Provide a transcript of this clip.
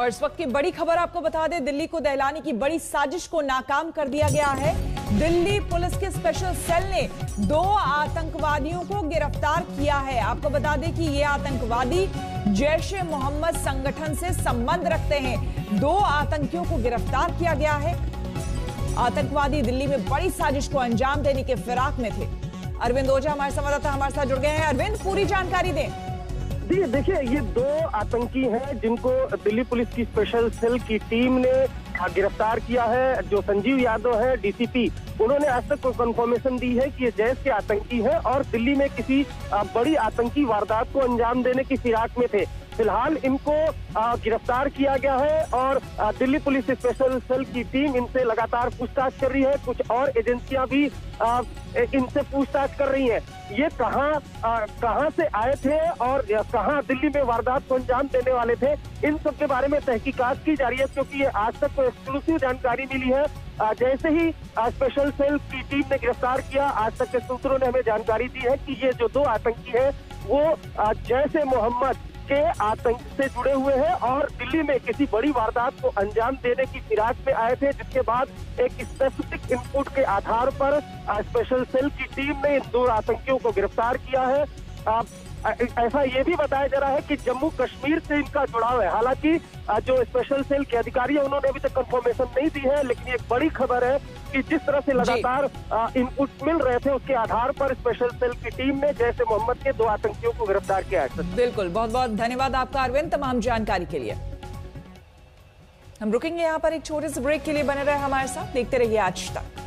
और इस वक्त की बड़ी खबर आपको बता दें, दिल्ली को दहलाने की बड़ी साजिश को नाकाम कर दिया गया है। दिल्ली पुलिस के स्पेशल सेल ने दो आतंकवादियों को गिरफ़्तार किया है। आपको बता दें कि ये आतंकवादी जैश ए मोहम्मद संगठन से संबंध रखते हैं। दो आतंकियों को गिरफ़्तार किया गया है। आतंकवादी दिल्ली में बड़ी साजिश को अंजाम देने के फिराक में थे। अरविंद ओझा हमारे संवाददाता हमारे साथ जुड़ गए हैं। अरविंद, पूरी जानकारी दें। जी, देखिए, ये दो आतंकी हैं जिनको दिल्ली पुलिस की स्पेशल सेल की टीम ने गिरफ़्तार किया है। जो संजीव यादव है डीसीपी उन्होंने आज तक को कंफर्मेशन दी है कि ये जैश के आतंकी हैं और दिल्ली में किसी बड़ी आतंकी वारदात को अंजाम देने की फिराक में थे। फ़िलहाल इनको गिरफ़्तार किया गया है और दिल्ली पुलिस स्पेशल सेल की टीम इनसे लगातार पूछताछ कर रही है। कुछ और एजेंसियाँ भी इनसे पूछताछ कर रही हैं। ये कहाँ कहाँ से आए थे और कहाँ दिल्ली में वारदात को अंजाम देने वाले थे, इन सब के बारे में तहकीकात की जा रही है, क्योंकि ये आज तक एक्सक्लूसिव जानकारी मिली है। जैसे ही स्पेशल सेल की टीम ने गिरफ़्तार किया, आज तक के सूत्रों ने हमें जानकारी दी है कि ये जो दो आतंकी हैं, वो जैसे मोहम्मद के आतंक से जुड़े हुए हैं और दिल्ली में किसी बड़ी वारदात को अंजाम देने की फिराक में आए थे, जिसके बाद एक स्पेसिफिक इनपुट के आधार पर स्पेशल सेल की टीम ने इन दो आतंकियों को गिरफ़्तार किया है। ऐसा ये भी बताया जा रहा है कि जम्मू कश्मीर से इनका जुड़ाव है। हालाँकि जो स्पेशल सेल के अधिकारी है, उन्होंने अभी तक कंफर्मेशन नहीं दी है, लेकिन एक बड़ी खबर है कि जिस तरह से लगातार इनपुट मिल रहे थे उसके आधार पर स्पेशल सेल की टीम ने जैसे मोहम्मद के दो आतंकियों को गिरफ़्तार किया है। बिल्कुल बहुत बहुत धन्यवाद आपका अरविंद तमाम जानकारी के लिए। हम रुकेंगे यहाँ पर एक छोटे से ब्रेक के लिए बने रहे हमारे साथ देखते रहिए आज तक।